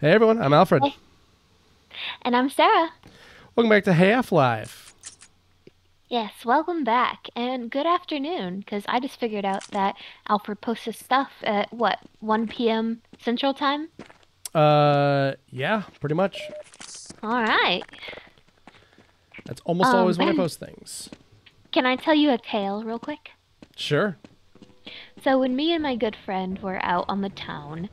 Hey everyone, I'm Alfred. Hey. And I'm Sarah. Welcome back to Half Life. Yes, welcome back and good afternoon because I just figured out that Alfred posts his stuff at what, 1 p.m. Central Time? Uh, yeah, pretty much. All right. That's almost Um, always when I post things. Can I tell you a tale real quick? Sure. So when me and my good friend were out on the town,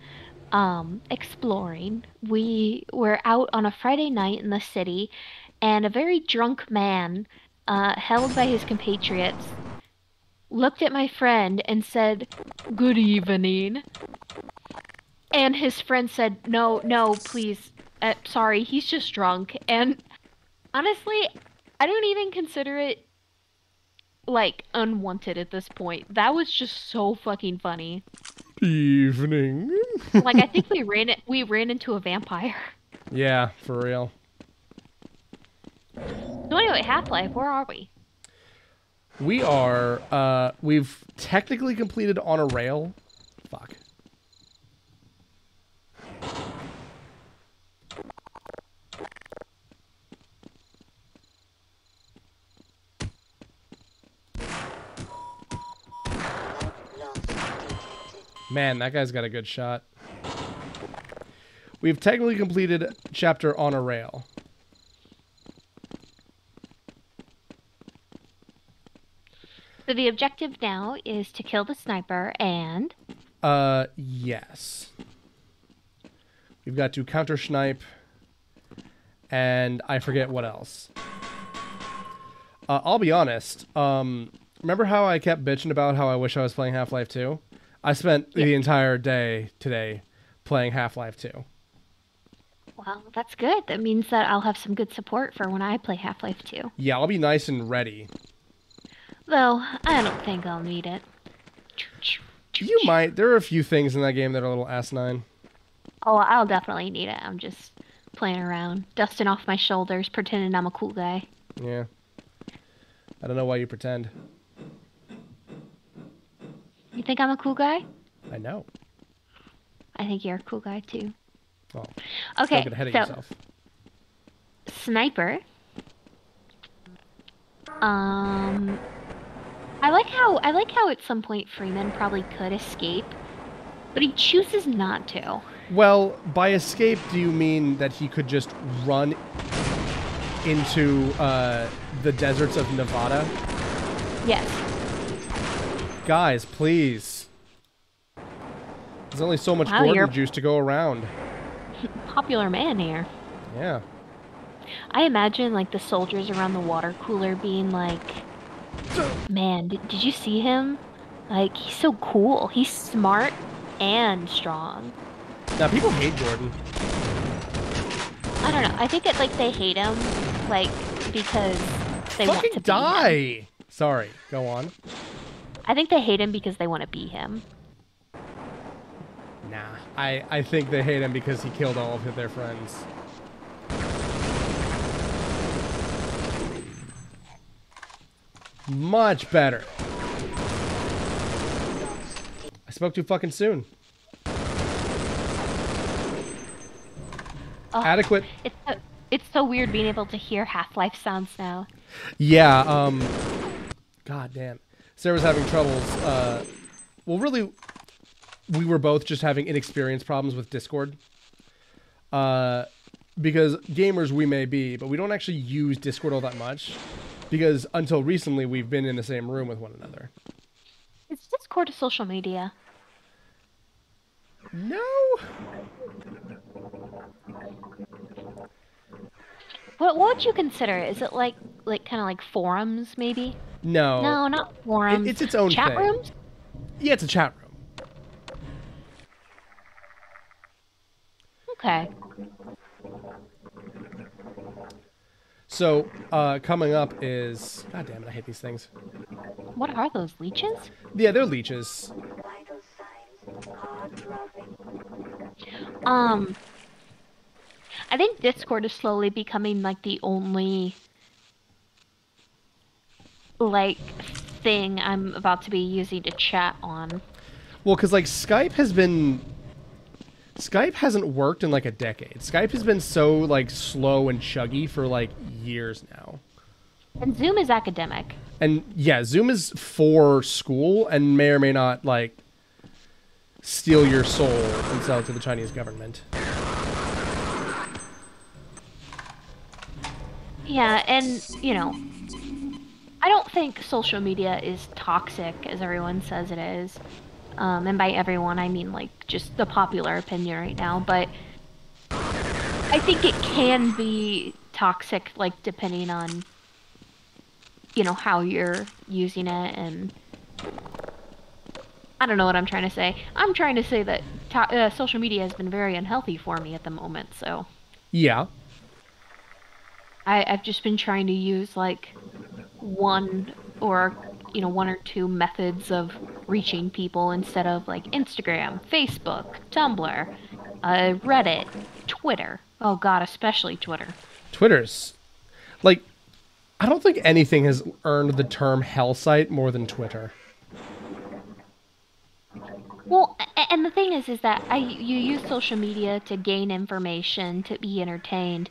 um, exploring, we were out on a Friday night in the city, and a very drunk man, uh, held by his compatriots, looked at my friend and said, "Good evening." And his friend said, "No, no, please, uh, sorry, he's just drunk." And honestly, I don't even consider it like unwanted at this point. That was just so fucking funny. Evening. Like I think we ran it we ran into a vampire. yeah, for real. So anyway, Half-Life, where are we? We are, uh, we've technically completed on a rail. Fuck. Man, that guy's got a good shot. We've technically completed chapter on a rail. So the objective now is to kill the sniper and Uh, yes. We've got to counter snipe, and I forget what else. Uh, I'll be honest. Um, remember how I kept bitching about how I wish I was playing Half Life 2? I spent the entire day today playing Half Life 2. well, that's good. That means that I'll have some good support for when I play Half-Life 2. Yeah, I'll be nice and ready. Though I don't think I'll need it. You might. There are a few things in that game that are a little asinine. Oh, I'll definitely need it. I'm just playing around, dusting off my shoulders, pretending I'm a cool guy. Yeah. I don't know why you pretend. You think I'm a cool guy? I know. I think you're a cool guy too. Oh, Okay, get ahead of so yourself. sniper. Um, I like how I like how at some point Freeman probably could escape, but he chooses not to. Well, by escape, do you mean that he could just run into uh, the deserts of Nevada? Yes. Guys, please. There's only so much Wow, Gordon you're- juice to go around. Popular man here. Yeah. I imagine like the soldiers around the water cooler being like, "Man, did, did you see him? Like he's so cool. He's smart and strong." Now, people hate Gordon. I don't know. I think it like they hate him like because they want Fucking to be him. die! Sorry, go on. I think they hate him because they want to be him. Nah. I, I think they hate him because he killed all of their friends. Much better. I spoke too fucking soon. Oh, Adequate. It's so, it's so weird being able to hear Half-Life sounds now. Yeah, um God damn. Sarah was having troubles. Uh well really we were both just having inexperienced problems with Discord. Uh because gamers we may be, but we don't actually use Discord all that much. Because until recently we've been in the same room with one another. Is Discord a social media? No. What what would you consider? Is it like like kind of like forums maybe? No. No, not forums. it's its own chat thing. rooms. Yeah, it's a chat room. Okay. So, uh coming up is God damn it, I hate these things. What are those leeches? Yeah, they're leeches. Um, I think Discord is slowly becoming like the only like thing I'm about to be using to chat on. Well, because like Skype has been Skype hasn't worked in like a decade. Skype has been so like slow and chuggy for like years now. And Zoom is academic. And yeah, Zoom is for school and may or may not like steal your soul and sell it to the Chinese government. Yeah, and you know, I don't think social media is toxic as everyone says it is. Um, and by everyone, I mean like just the popular opinion right now. But I think it can be toxic, like depending on you know how you're using it and I don't know what I'm trying to say. I'm trying to say that to- uh, social media has been very unhealthy for me at the moment. So Yeah. I, I've just been trying to use like one or you know one or two methods of reaching people instead of like Instagram, Facebook, Tumblr, uh, Reddit, Twitter. Oh God, especially Twitter. Twitter's like I don't think anything has earned the term hell site more than Twitter. Well, and the thing is, is that I you use social media to gain information, to be entertained.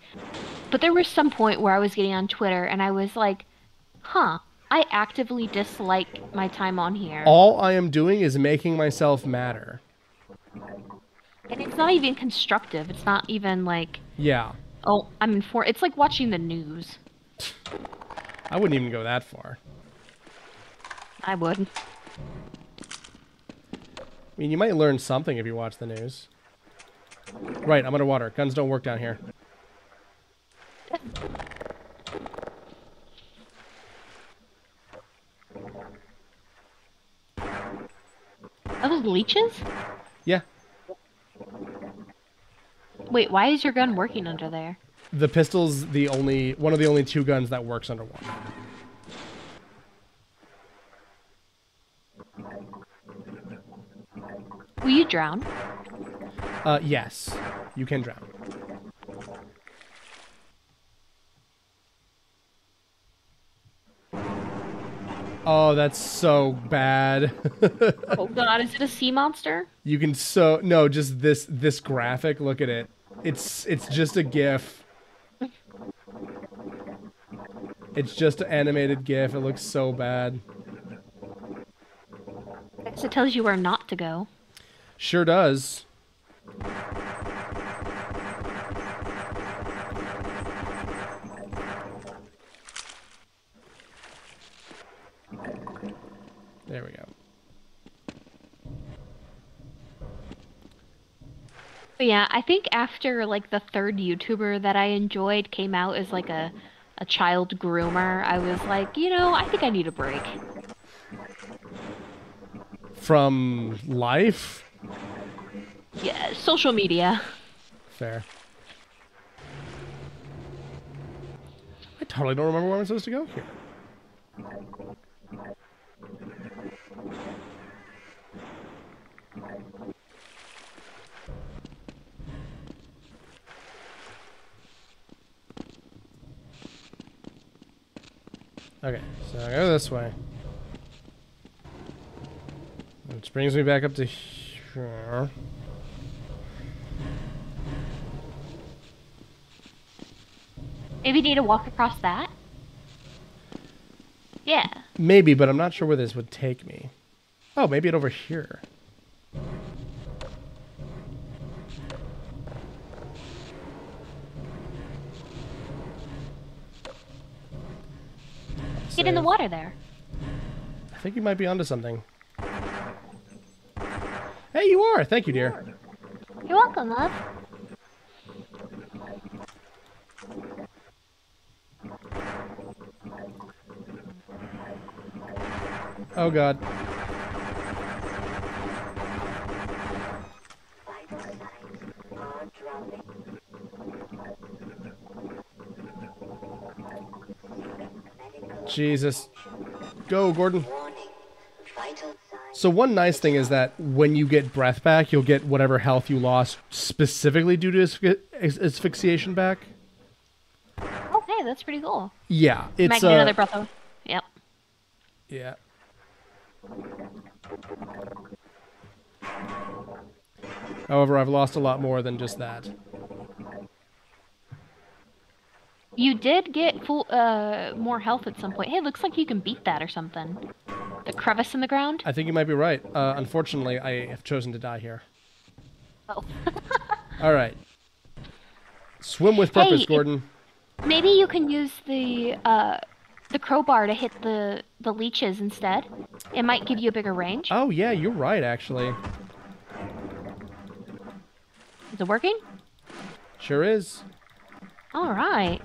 But there was some point where I was getting on Twitter and I was like, huh, I actively dislike my time on here. All I am doing is making myself matter. And it's not even constructive. It's not even like, Yeah. oh, I'm informed. It's like watching the news. I wouldn't even go that far. I would. I mean, you might learn something if you watch the news. Right, I'm underwater. Guns don't work down here. Are those leeches? Yeah. Wait, why is your gun working under there? The pistol's the only one of the only two guns that works underwater. Will you drown? Uh, yes, you can drown. Oh, that's so bad. Oh God, is it a sea monster? you can so no, just this this graphic. Look at it. It's it's just a GIF. It's just an animated GIF. It looks so bad. I it tells you where not to go. Sure does. There we go. But yeah, I think after like the third YouTuber that I enjoyed came out as like a a child groomer, I was like, you know, I think I need a break. From life? Yeah, social media. Fair. I totally don't remember where I'm supposed to go here. Okay, so I go this way. Which brings me back up to here. Maybe need to walk across that. Yeah. Maybe, but I'm not sure where this would take me. Oh, maybe it over here. Get in the water there. I think you might be onto something. Hey, you are. Thank you, dear. You're welcome, love. Oh God. Jesus. Go, Gordon. So one nice thing is that when you get breath back, you'll get whatever health you lost specifically due to asphy- asphyxiation back. Oh, hey, that's pretty cool. Yeah, it's get uh, another breath. Yep. Yeah. However, I've lost a lot more than just that. You did get full uh more health at some point. Hey, looks like you can beat that or something. The crevice in the ground. I think you might be right. Uh, unfortunately, I have chosen to die here. Oh. All right. Swim with purpose, Hey, Gordon. Maybe you can use the uh the crowbar to hit the the leeches instead. It might give you a bigger range. Oh yeah, you're right. Actually, Is it working? sure is. All right.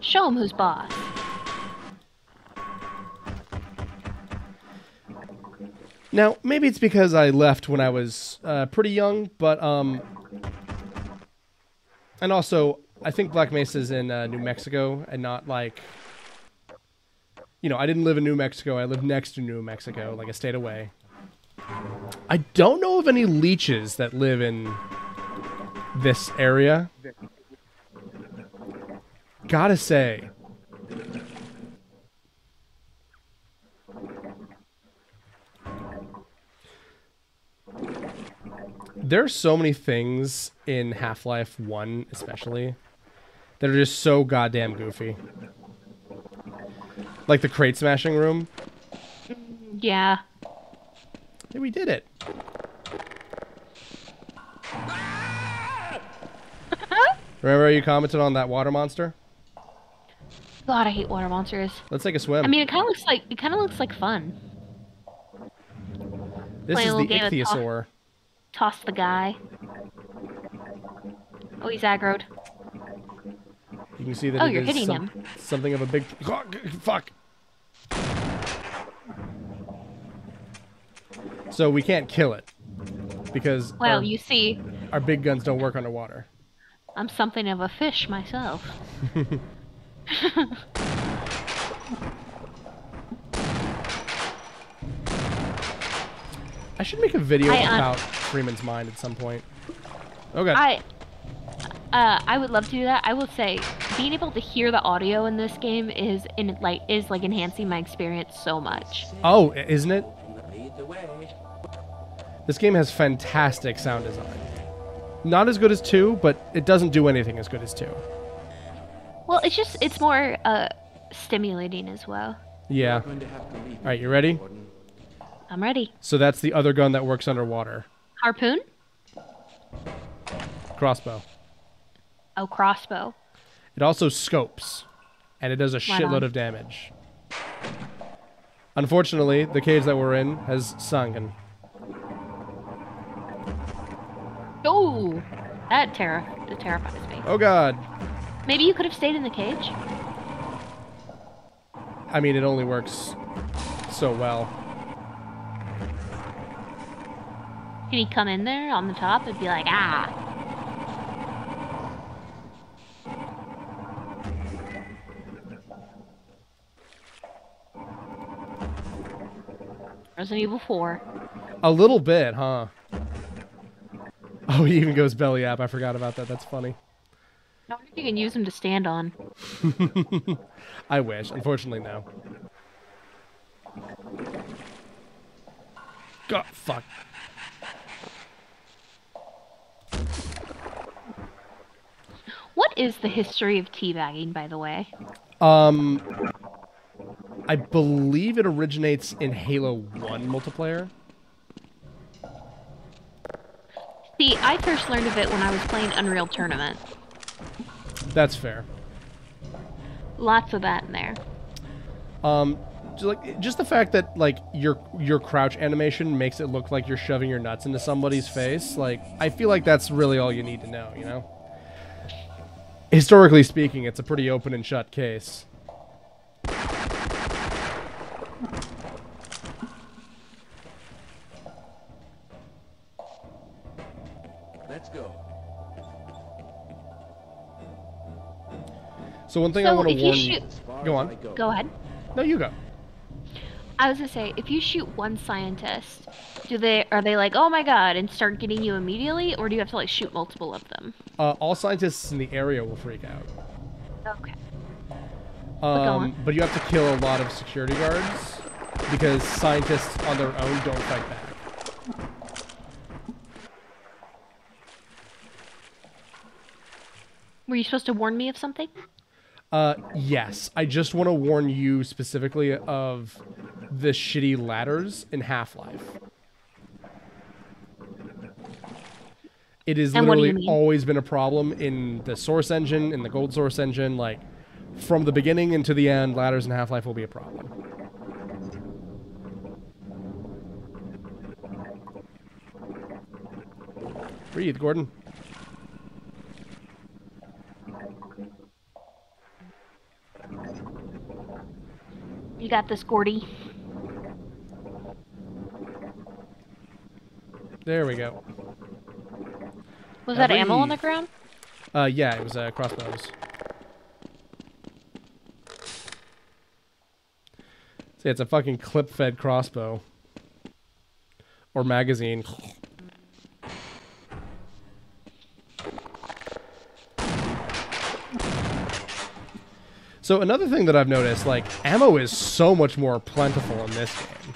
Show him who's boss. Now, maybe it's because I left when I was uh, pretty young, but um, and also I think Black Mesa's in uh, New Mexico and not like, you know, I didn't live in New Mexico. I lived next to New Mexico, like a state away. I don't know of any leeches that live in this area. Gotta say, there's so many things in Half-Life 1 especially that are just so goddamn goofy. Like the crate smashing room. Yeah. Hey, we did it. Remember how you commented on that water monster? God, I hate water monsters. Let's take a swim. I mean, it kind of looks like it kind of looks like fun. this play is the of toss. ichthyosaur. Toss the guy. Oh, he's aggroed. You can see that Oh, it you're is hitting some- him. something of a big fuck. So we can't kill it because Well, our, you see, our big guns don't work underwater. I'm something of a fish myself. I should make a video I, uh, about Freeman's mind at some point. Okay. I, uh, I would love to do that. I will say, being able to hear the audio in this game is in like is like enhancing my experience so much. oh, isn't it? Lead the way. This game has fantastic sound design. Not as good as 2, but it doesn't do anything as good as 2. Well, it's just it's more uh stimulating as well. Yeah. Going to have to leave. All right, you ready? I'm ready. So that's the other gun that works underwater. Harpoon? Crossbow. Oh, crossbow. It also scopes, and it does a Right shitload on. of damage. Unfortunately, the cage that we're in has sunken. Oh, that terror that terrifies me. Oh god. Maybe you could have stayed in the cage. I mean, it only works so well. Can he come in there on the top and be like, ah? Resident Evil 4. A little bit, huh? Oh, he even goes belly up. I forgot about that. That's funny. I wonder if you can use him to stand on. I wish. Unfortunately, no. God, fuck. What is the history of teabagging, by the way? Um, I believe it originates in Halo 1 multiplayer. See, I first learned of it when I was playing Unreal Tournament. That's fair. Lots of that in there. Um, ju- like just the fact that like your your crouch animation makes it look like you're shoving your nuts into somebody's face. Like I feel like that's really all you need to know. You know. Historically speaking, it's a pretty open and shut case. So one thing so I want to warn you. Shoot... Go on. Go ahead. No, you go. I was gonna say, if you shoot one scientist, do they are they like, oh my god, and start getting you immediately, or do you have to like shoot multiple of them? Uh, all scientists in the area will freak out. Okay. Um, but, but you have to kill a lot of security guards because scientists on their own don't fight back. Were you supposed to warn me of something? Uh, yes. I just want to warn you specifically of the shitty ladders in Half Life. It has And what do you literally always been a problem in the Source engine, in the Gold Source engine. Like, from the beginning into the end, ladders in Half Life will be a problem. Breathe, Gordon. Got this, Gordy. There we go. Was that ammo on the ground? Uh, yeah, it was uh, crossbows. See, it's a fucking clip-fed crossbow. Or magazine. So another thing that I've noticed, like, ammo is so much more plentiful in this game.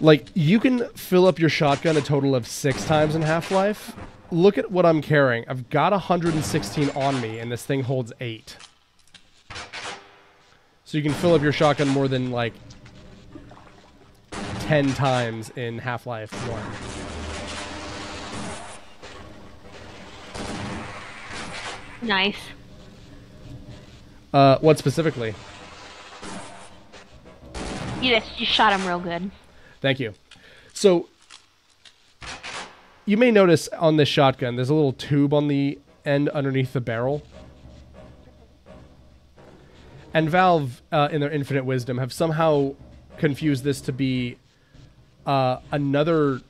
Like, you can fill up your shotgun a total of six times in Half-Life. Look at what I'm carrying. I've got 116 on me, and this thing holds eight. So you can fill up your shotgun more than, like, 10 times in Half-Life 1. Nice. Uh, what specifically? You just you shot him real good. Thank you. So, you may notice on this shotgun, there's a little tube on the end underneath the barrel. And Valve, uh, in their infinite wisdom, have somehow confused this to be uh, another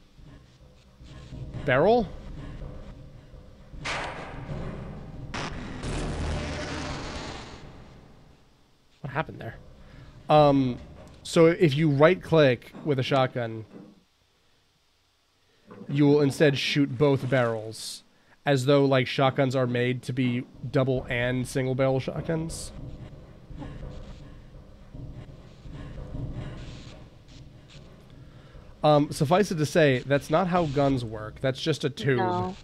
barrel. What happened there? Um, so if you right click with a shotgun, you will instead shoot both barrels, as though like shotguns are made to be double and single barrel shotguns. Um, suffice it to say, that's not how guns work. That's just a tube. No.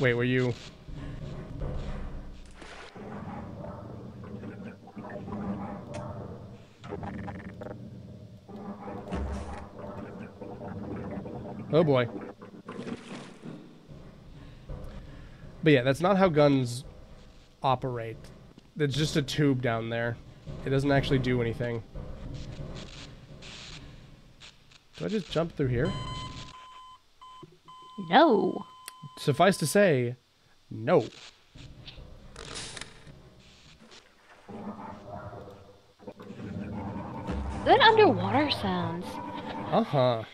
Wait, were you? Oh boy. But yeah, that's not how guns operate. It's just a tube down there. It doesn't actually do anything. Do I just jump through here? No. Suffice to say, no. Good underwater sounds. Uh huh.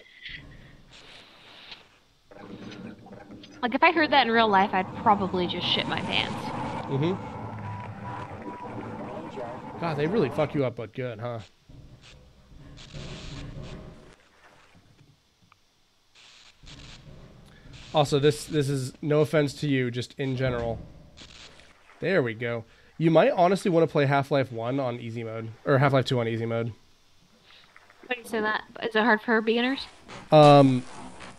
Like if I heard that in real life, I'd probably just shit my pants. Mm hmm. God, they really fuck you up, but good, huh? Also, this this is no offense to you, just in general. There we go. You might honestly want to play Half Life One on easy mode, or Half Life Two on easy mode. Why do you say that? Is it hard for beginners? Um,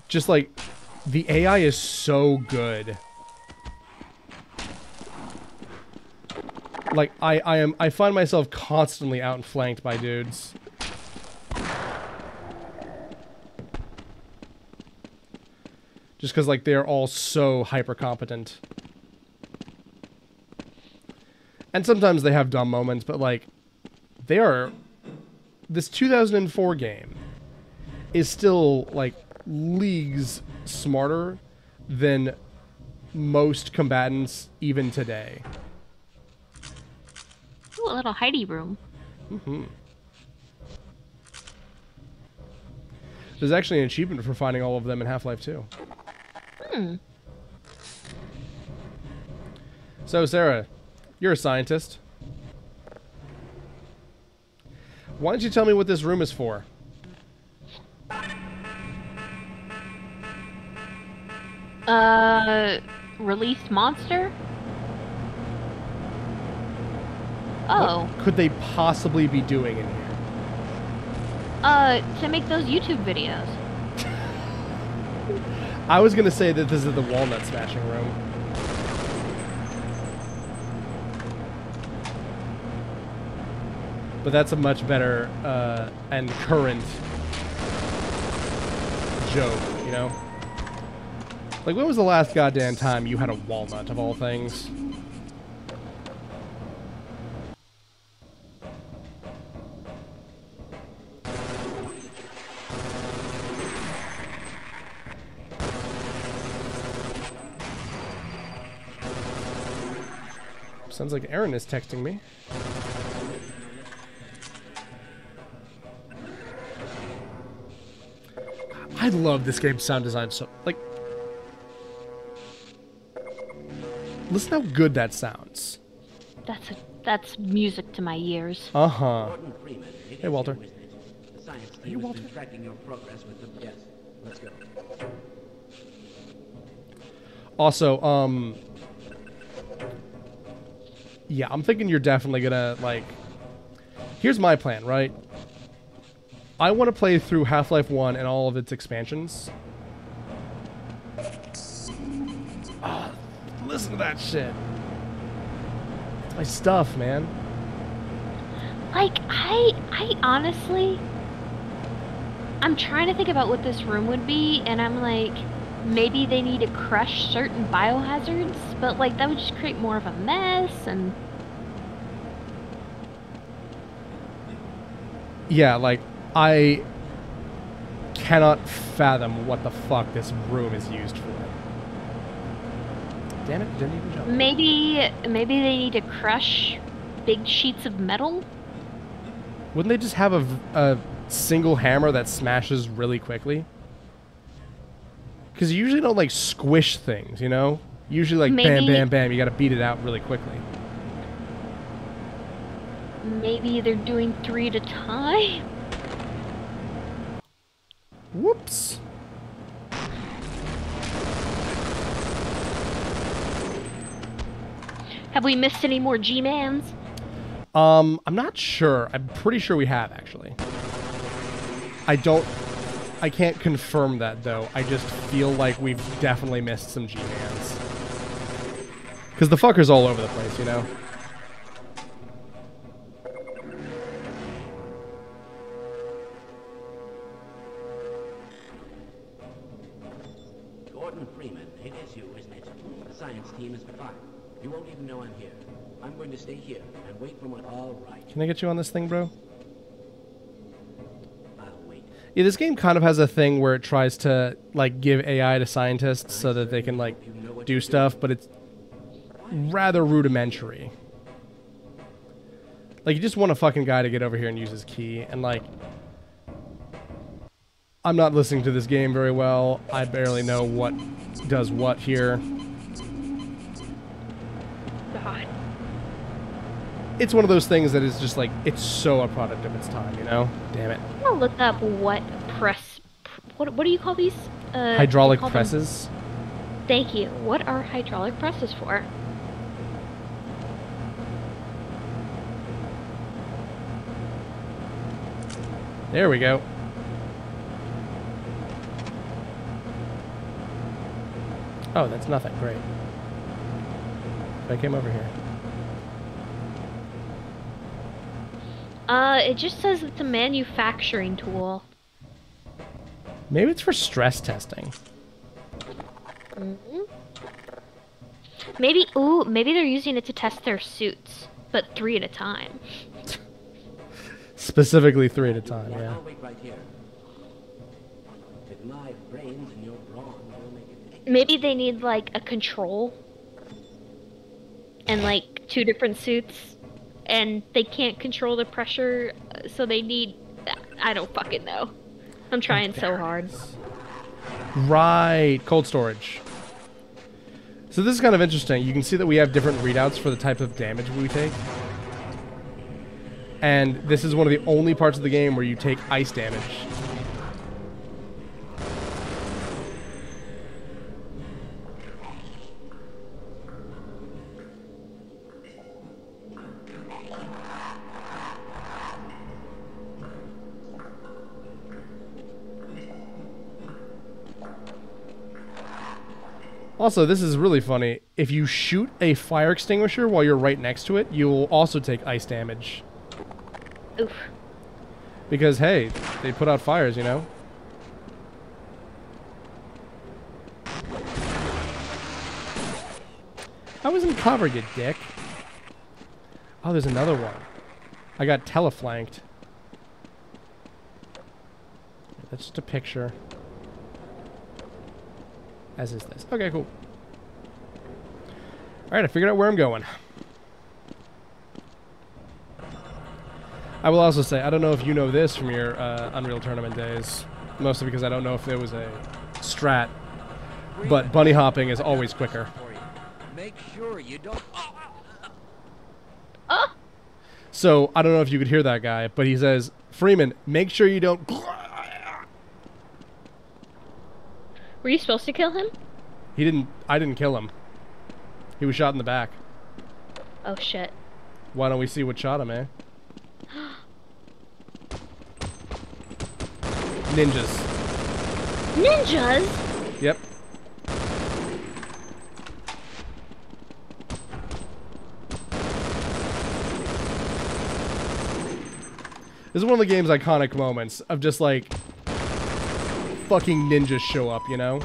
just like the AI is so good. Like I, I am, I find myself constantly out and flanked by dudes. Just because like they're all so hyper competent. And sometimes they have dumb moments, but like they are this 2004 game is still like leagues smarter than most combatants even today. Ooh, a little Heidi room. There's actually an achievement for finding all of them in Half-Life 2. Hmm. So Sarah, you're a scientist. Why don't you tell me what this room is for? Uh, released monster? Oh, What could they possibly be doing in here? uh, to make those YouTube videos. I was gonna say that this is the walnut smashing room. But that's a much better uh, and current joke, you know? Like, when was the last goddamn time you had a walnut, of all things? Sounds like Aaron is texting me. I love this game's sound design so like Listen how good that sounds. That's a, that's music to my ears. Uh-huh. Gordon Freeman. it Hey, Walter. you. The science you, team has Walter? been tracking your progress with the... Yes, let's go. Also, um Yeah, I'm thinking you're definitely gonna like Here's my plan, right? I want to play through Half-Life 1 and all of its expansions. Ah, listen to that shit. It's my stuff, man. Like I I honestly I'm trying to think about what this room would be and I'm like maybe they need to crush certain biohazards, but like that would just create more of a mess and Yeah, like I cannot fathom what the fuck this room is used for. Damn it, didn't even jump. maybe maybe they need to crush big sheets of metal. Wouldn't they just have a, a single hammer that smashes really quickly? Because you usually don't like squish things, you know? Usually like bam, bam, bam. You gotta beat it out really quickly. Maybe they're doing 3 at a time. Whoops. Have we missed any more G-mans? Um, I'm not sure. I'm pretty sure we have actually. I don't. I can't confirm that though. I just feel like we've definitely missed some G-mans. Because the fucker's all over the place, you know. Going to stay here and wait for my... All right, Can I get you on this thing, bro? Yeah, this game kind of has a thing where it tries to like give AI to scientists so that they can like do stuff, but it's rather rudimentary. Like you just want a fucking guy to get over here and use his key, and like I'm not listening to this game very well. I barely know what does what here. It's one of those things that is just like it's so a product of its time, you know? Damn it. I'm gonna look up what press. What what do you call these? Uh, Hydraulic call them- presses. Thank you. What are hydraulic presses for? There we go. Oh, that's nothing. Great. I came over here. Uh, it just says it's a manufacturing tool. Maybe it's for stress testing. Mhm. Maybe, ooh, maybe they're using it to test their suits, but three at a time. Specifically three at a time, Yeah, yeah. I'll wait right here. With my brains and your brawn, we'll make it... Maybe they need like a control and like two different suits, and they can't control the pressure, uh, so they need. I don't fucking know. I'm trying so hard. Right, cold storage. So this is kind of interesting. You can see that we have different readouts for the type of damage we take. And this is one of the only parts of the game where you take ice damage. Also, this is really funny. If you shoot a fire extinguisher while you're right next to it, you will also take ice damage. Oof. Because, hey, they put out fires, you know? I was in cover, you dick. Oh, there's another one. I got teleflanked. That's just a picture. As is this. Okay, cool. Alright, I figured out where I'm going. I will also say, I don't know if you know this from your uh, Unreal Tournament days. Mostly because I don't know if there was a strat. But bunny hopping is always quicker. For you. Make sure you don't. Oh, So, I don't know if you could hear that guy, but he says, Freeman, make sure you don't... were you supposed to kill him? He didn't... I didn't kill him. He was shot in the back. Oh shit. Why don't we see what shot him, eh? Ninjas. Ninjas? Yep. This is one of the game's iconic moments of just like fucking ninjas show up, you know?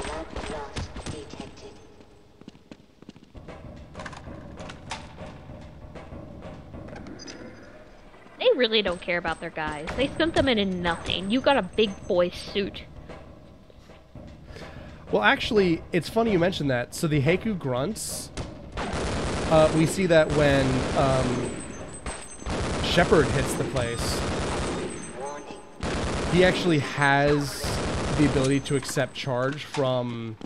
They really don't care about their guys. They sent them in in nothing. You got a big boy suit. Well, actually, it's funny you mentioned that. So the HECU grunts, uh, we see that when um, Shepard hits the place, he actually has the ability to accept charge from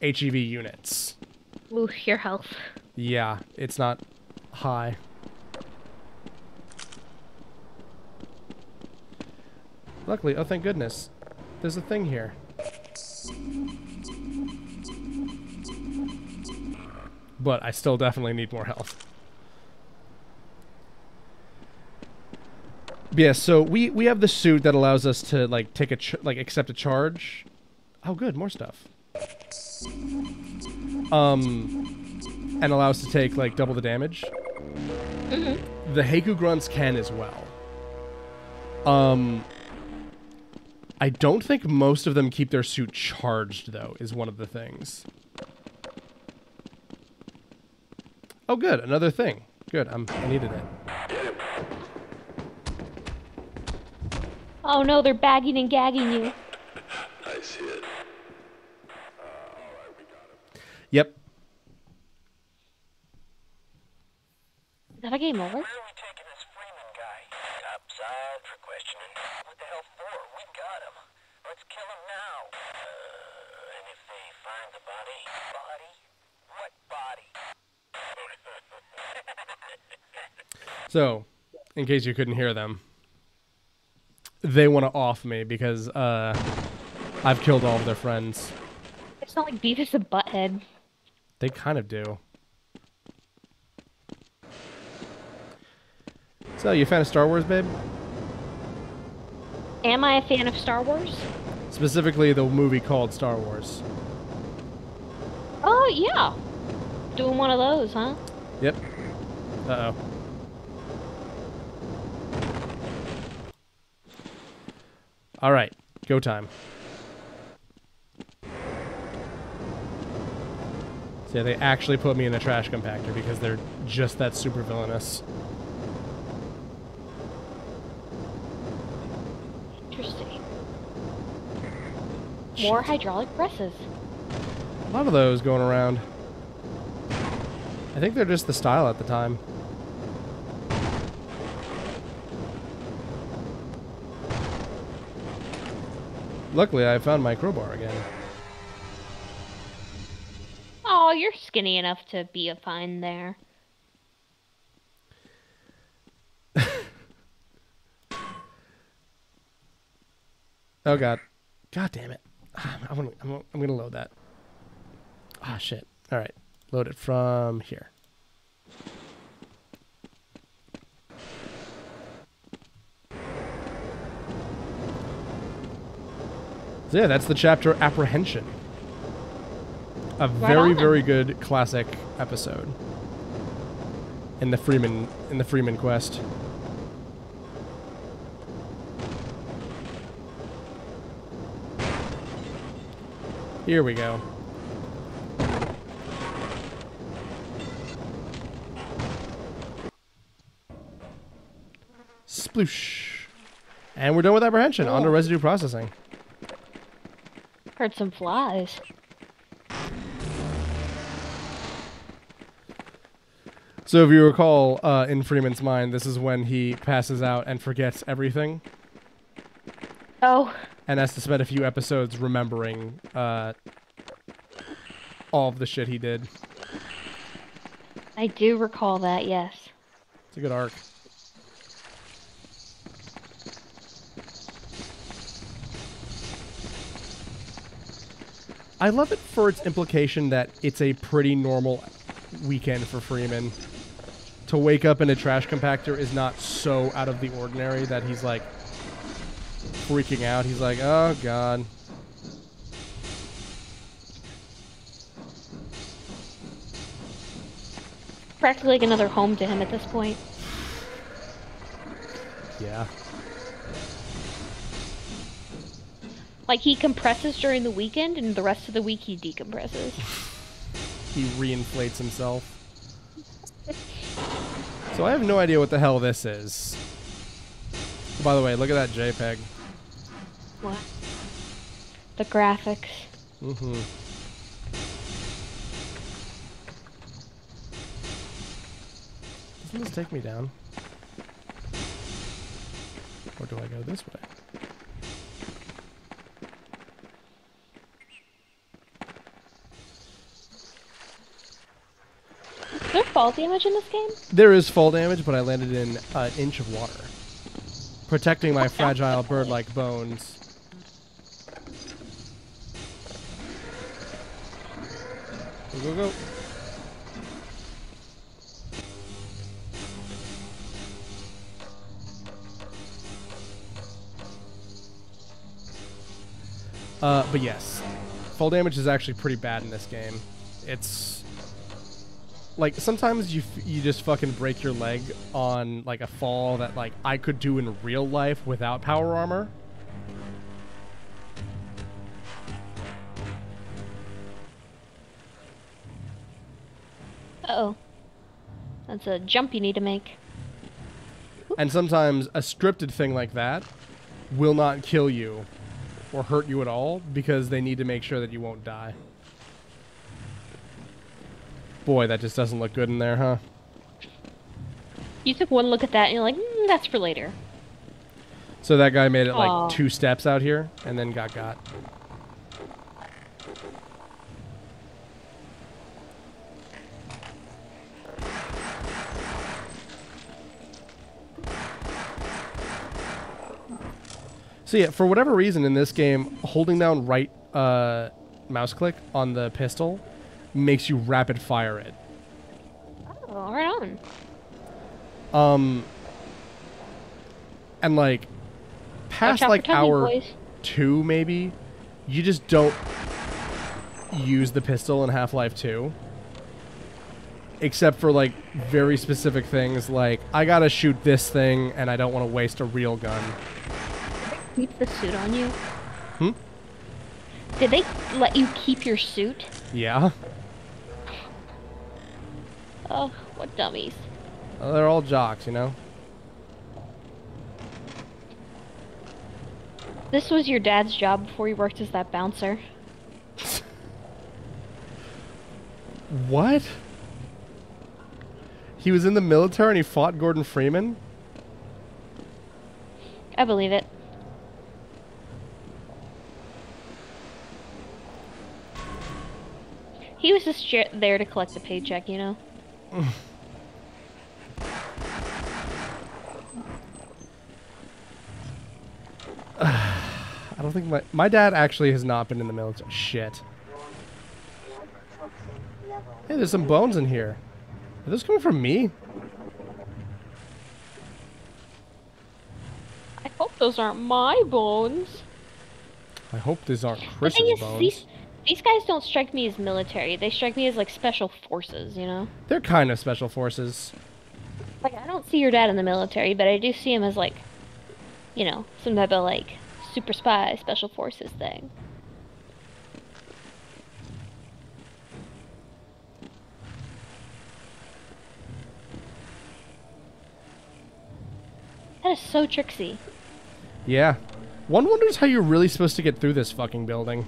HEV units. Ooh, your health. Yeah, it's not high. Luckily, oh thank goodness, there's a thing here. But I still definitely need more health. Yeah, so we we have the suit that allows us to like take a ch- like accept a charge. Oh, good, more stuff. Um, and allows to take like double the damage. The HECU grunts can as well. Um, I don't think most of them keep their suit charged though. Is one of the things. Oh, good, another thing. Good, I'm, I needed it. Oh no, they're bagging and gagging you. I see it. Yep. Is that a game over? Where are we taking this Freeman guy? Topside for questioning. What the hell for? We got him. Let's kill him now. Uh, and if they find the body? Body? What body? So, in case you couldn't hear them, they want to off me because uh, I've killed all of their friends. It's not like Beavis and Butthead. They kind of do. So, you a fan of Star Wars, babe? Am I a fan of Star Wars? Specifically, the movie called Star Wars. Oh yeah. Doing one of those, huh? Yep. Uh oh. All right, go time. So yeah, they actually put me in a trash compactor because they're just that super villainous. Interesting. More hydraulic presses. A lot of those going around. I think they're just the style at the time. Luckily, I found my crowbar again. Oh, you're skinny enough to be a fine there. Oh god, god damn it! I'm gonna, I'm, gonna- I'm gonna load that. Ah shit! All right, load it from here. So yeah, that's the chapter apprehension. A very on. very good classic episode. In the Freeman in the Freeman quest. Here we go. Sploosh. And we're done with apprehension. On to residue processing. Heard some flies. So if you recall, uh, in Freeman's mind, this is when he passes out and forgets everything, Oh, and has to spend a few episodes remembering uh, all of the shit he did. I do recall that, yes. It's a good arc. I love it for its implication that it's a pretty normal weekend for Freeman. To wake up in a trash compactor is not so out of the ordinary that he's like freaking out. He's like, oh god. Practically like another home to him at this point. Like he compresses during the weekend, and the rest of the week he decompresses. He reinflates himself. So I have no idea what the hell this is. By the way, look at that JPEG. What? The graphics. Mm-hmm. Doesn't this take me down? Or do I go this way? Fall damage in this game? There is fall damage, but I landed in an inch of water. Protecting my fragile bird-like bones. Go, go, go. Uh, but yes, fall damage is actually pretty bad in this game. It's like sometimes you f- you just fucking break your leg on like a fall that like I could do in real life without power armor. Uh oh. That's a jump you need to make. And sometimes a scripted thing like that will not kill you or hurt you at all because they need to make sure that you won't die. Boy, that just doesn't look good in there, huh? You took one look at that and you're like, mm, that's for later. So that guy made it like Aw. two steps out here and then got got. So yeah, for whatever reason in this game, holding down right uh, mouse click on the pistol makes you rapid fire it. Oh, right on. Um, and like past Watch out for like hour boys. two, maybe you just don't use the pistol in Half Life Two, except for like very specific things, like I gotta shoot this thing and I don't want to waste a real gun. Keep the suit on you. Hmm? Did they let you keep your suit? Yeah, Oh, what dummies. They're all jocks, you know. This was your dad's job before he worked as that bouncer. What? He was in the military and he fought Gordon Freeman. I believe it. He was just there to collect a paycheck, you know? I don't think my my dad actually has not been in the military. Shit. Hey, there's some bones in here. Are those coming from me? I hope those aren't my bones. I hope these aren't Chris's bones. these these guys don't strike me as military. They strike me as like special forces, you know? They're kind of special forces. Like I don't see your dad in the military, but I do see him as like you know, some type of like super spy special forces thing. That is so tricksy. Yeah. One wonders how you're really supposed to get through this fucking building.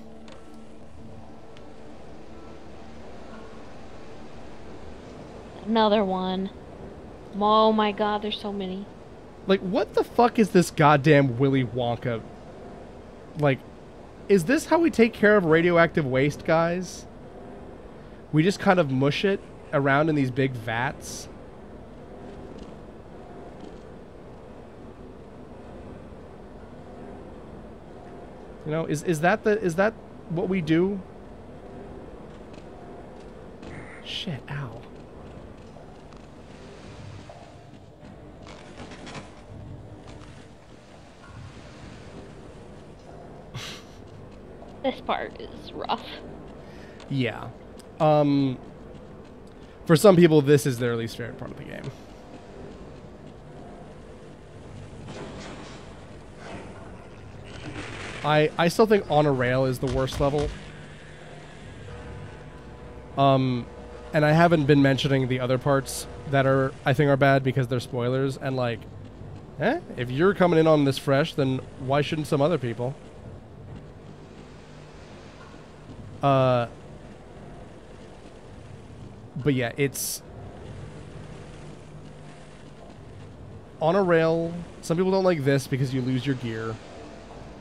Another one. Oh my god, there's so many. Like, what the fuck is this goddamn Willy Wonka? Like, is this how we take care of radioactive waste, guys? We just kind of mush it around in these big vats? You know, is is that the is that what we do? Shit, ow. This part is rough. Yeah. Um for some people this is their least favorite part of the game. I I still think on a rail is the worst level. Um and I haven't been mentioning the other parts that are I think are bad because they're spoilers and like eh, if you're coming in on this fresh then why shouldn't some other people? Uh but yeah, it's on a rail. Some people don't like this because you lose your gear.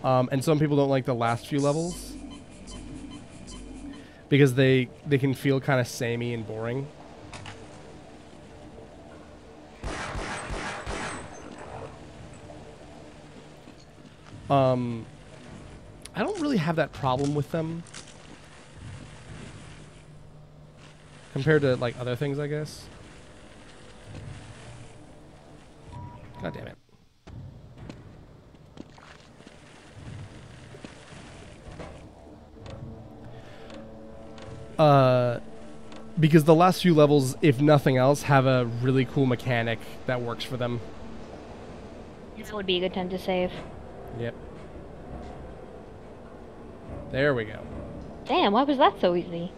Um, and some people don't like the last few levels because they they can feel kind of samey and boring. Um, I don't really have that problem with them compared to like other things, I guess. God damn it. Uh, because the last few levels, if nothing else, have a really cool mechanic that works for them. This would be a good time to save. Yep. There we go. Damn, why was that so easy?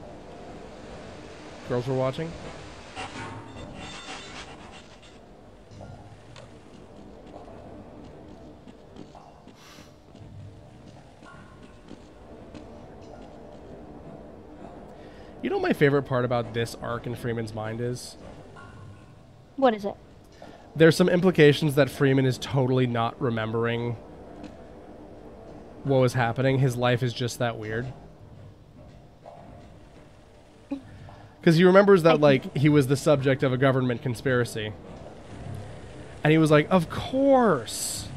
Girls were watching. You know what my favorite part about this arc in Freeman's mind is? What is it? There's some implications that Freeman is totally not remembering what was happening. His life is just that weird. Because he remembers that, like, he was the subject of a government conspiracy. And he was like, Of course!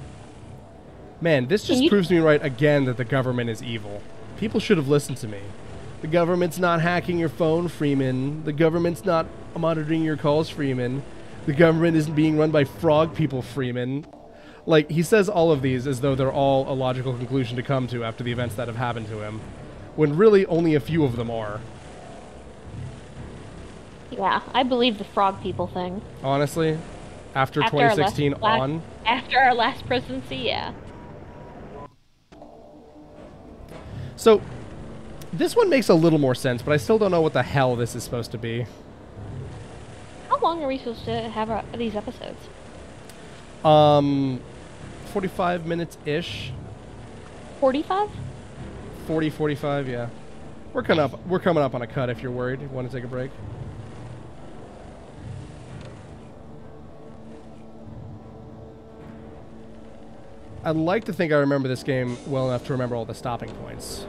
Man, this just proves to me right again that the government is evil. People should have listened to me. The government's not hacking your phone, Freeman. The government's not monitoring your calls, Freeman. The government isn't being run by frog people, Freeman. Like, he says all of these as though they're all a logical conclusion to come to after the events that have happened to him, when really only a few of them are. Yeah, I believe the frog people thing. Honestly, after, After our last- 2016 last- on, After our last presidency, yeah. So, this one makes a little more sense, but I still don't know what the hell this is supposed to be. How long are we supposed to have our, these episodes? Um, 45 minutes ish. 45? 40, 45, yeah. We're coming up. We're coming up on a cut. If you're worried, want to take a break. I'd like to think I remember this game well enough to remember all the stopping points.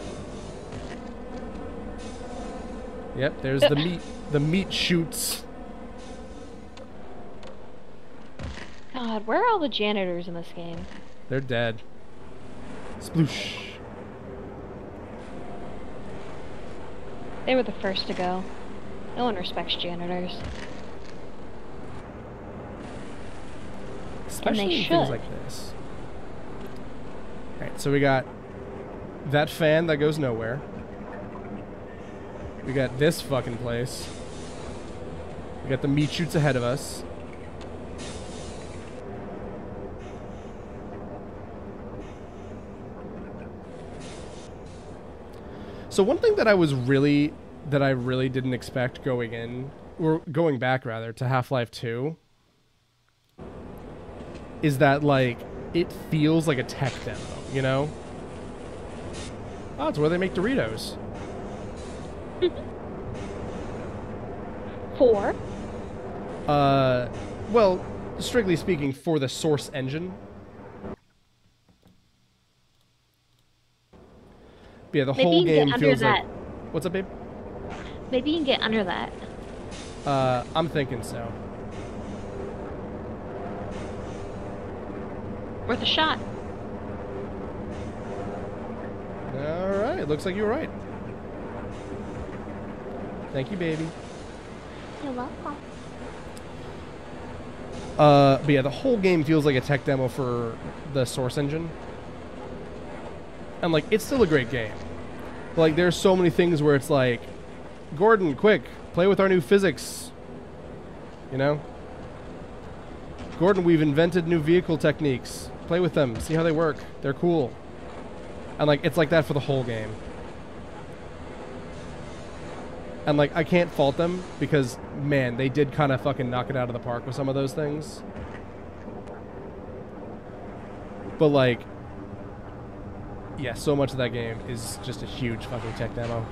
Yep, there's the uh. meat. The meat chutes. God, where are all the janitors in this game? They're dead. Sploosh. They were the first to go. No one respects janitors. Especially in things like this. Alright, so we got that fan that goes nowhere. We got this fucking place. We got the meat chutes ahead of us. So one thing that I was really that I really didn't expect going in or going back rather to Half-Life 2 is that like it feels like a tech demo, you know? Oh, it's where they make Doritos. Four. Uh, well, strictly speaking, for the Source engine. But yeah, the Maybe whole game get under feels that. like. What's up, babe? Maybe you can get under that. Uh, I'm thinking so. Worth a shot. All right, looks like you were right. Thank you, baby. You're welcome. Uh, but yeah, the whole game feels like a tech demo for the Source engine. And like, it's still a great game. But, like, there's so many things where it's like, Gordon, quick, play with our new physics. You know? Gordon, we've invented new vehicle techniques. Play with them. See how they work. They're cool. And like, it's like that for the whole game. And like, I can't fault them because, man, they did kind of fucking knock it out of the park with some of those things. But like, yeah, so much of that game is just a huge fucking tech demo.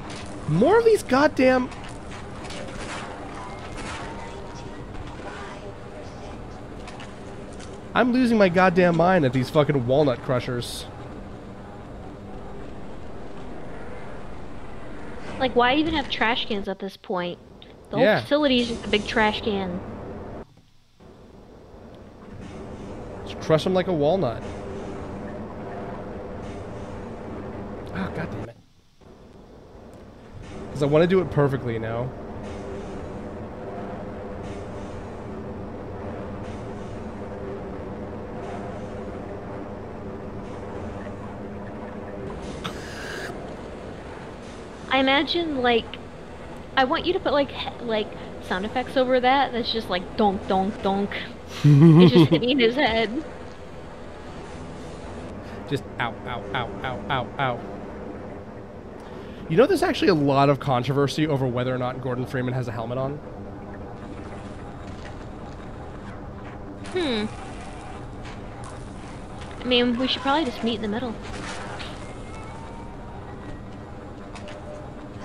More of these goddamn. I'm losing my goddamn mind at these fucking walnut crushers. Like, why even have trash cans at this point? The Yeah. whole facility is just a big trash can. Just crush them like a walnut. Ah, oh, god damn it. Because I want to do it perfectly, you I imagine like, I want you to put like like sound effects over that. That's just like donk donk donk. it's just hitting his head. Just ow, ow, ow, ow, ow, ow. You know, there's actually a lot of controversy over whether or not Gordon Freeman has a helmet on. Hmm. I mean, we should probably just meet in the middle.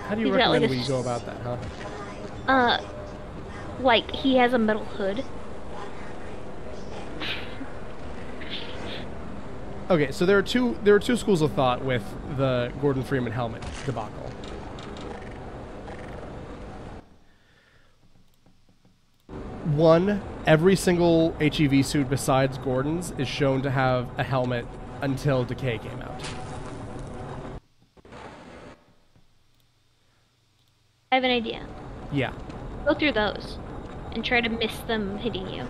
How do you He's got, like, recommend a we go about that, huh? Uh, like he has a metal hood. Okay, so there are two there are two schools of thought with the Gordon Freeman helmet debacle. One, every single HEV suit besides Gordon's is shown to have a helmet until Decay came out. I have an idea. Yeah. Go through those and try to miss them hitting you.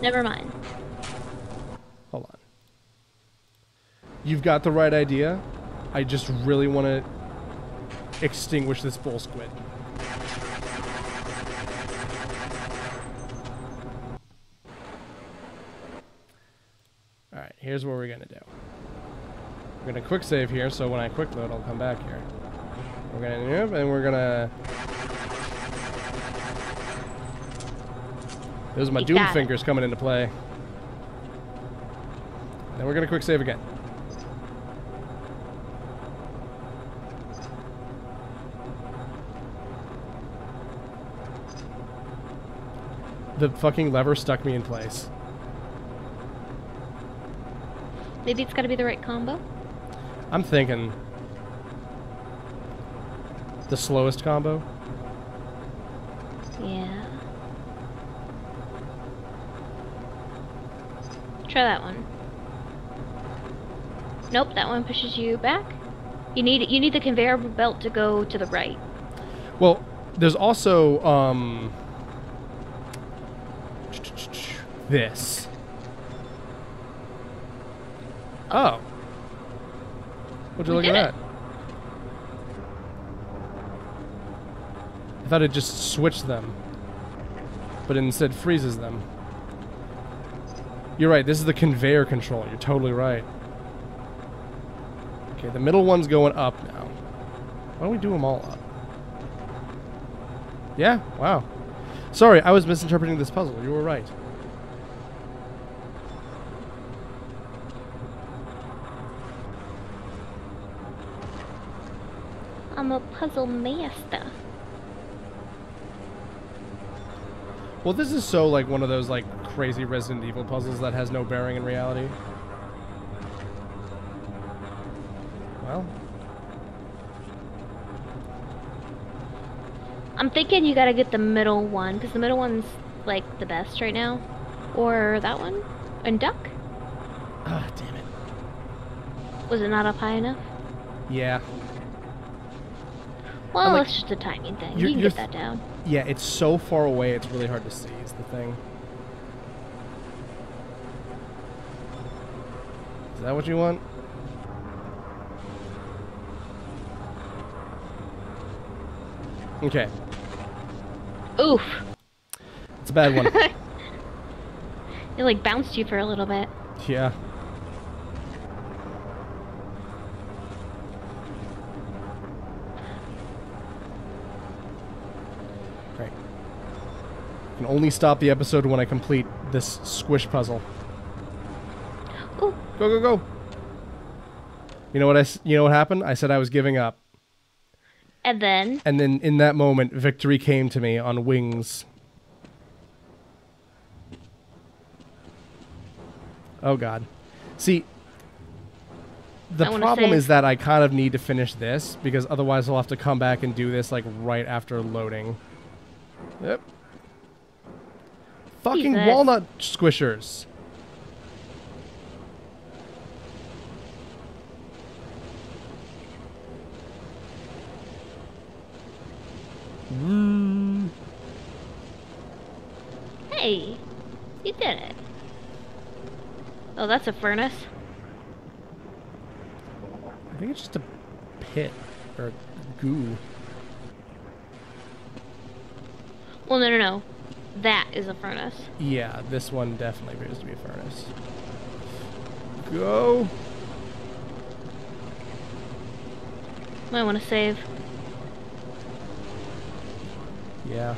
Never mind. Hold on. You've got the right idea. I just really want to extinguish this bull squid. Alright, here's what we're going to do. We're going to quick save here, so when I quick load, I'll come back here. We're going to, yep, and we're going to... Those are my doom fingers coming into play. Then we're gonna quick save again. The fucking lever stuck me in place. Maybe it's got to be the right combo. I'm thinking the slowest combo. Yeah. Try that one. Nope, that one pushes you back. You need you need the conveyor belt to go to the right. Well, there's also um this. Oh. Would you We look at that? it. Thought it just switched them. But instead freezes them. You're right, this is the conveyor control. You're totally right. Okay, the middle one's going up now. Why don't we do them all up? Yeah, wow. Sorry, I was misinterpreting this puzzle. You were right. I'm a puzzle master. Well, this is so like one of those like crazy Resident Evil puzzles that has no bearing in reality. Well, I'm thinking you gotta get the middle one, because the middle one's like the best right now. Or that one? And duck? ah, damn it. Was it not up high enough? Yeah, Well, like- it's just a timing thing. You're- can get that down. yeah, it's so far away. It's really hard to see. Is the thing. Is that what you want? Okay, Oof. it's a bad one. It like bounced you for a little bit. yeah. Only stop the episode when I complete this squish puzzle. Ooh. Go go go. You know what I? you know what happened? I said I was giving up. And then, And then in that moment victory came to me on wings. Oh god. See the problem save. is that I kind of need to finish this because otherwise I'll have to come back and do this like right after loading. Yep. Fucking Jesus. walnut squishers. Mm. hey, you did it. Oh, that's a furnace. I think it's just a pit or goo. Well, no, no, no. That is a furnace. Yeah, this one definitely appears to be a furnace. Go. Might want to save. Yeah.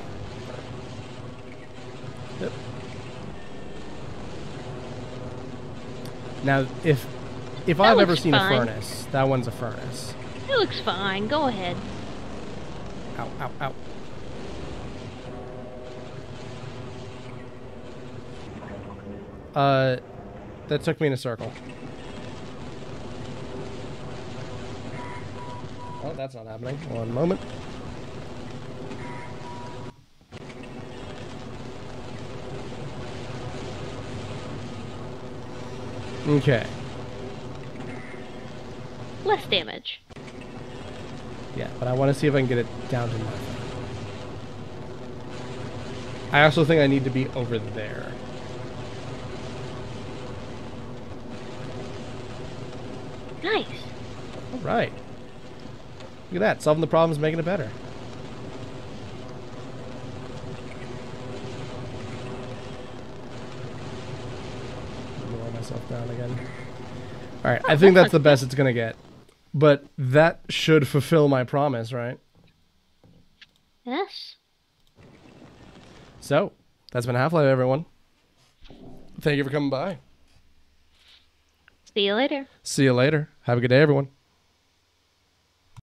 Yep. Now, if if That I've ever seen fine. a furnace, that one's a furnace. It looks fine. Go ahead. Ow, ow, ow. Uh, that took me in a circle. Oh, that's not happening. One moment. Okay. Less damage. Yeah, but I want to see if I can get it down to nothing. I also think I need to be over there. Nice. All right. Look at that. Solving the problems, making it better. Lower myself down again. All right. I think that's the best it's going to get. But that should fulfill my promise, right? Yes. So, that's been Half-Life, everyone. Thank you for coming by. See you later. See you later. Have a good day, everyone.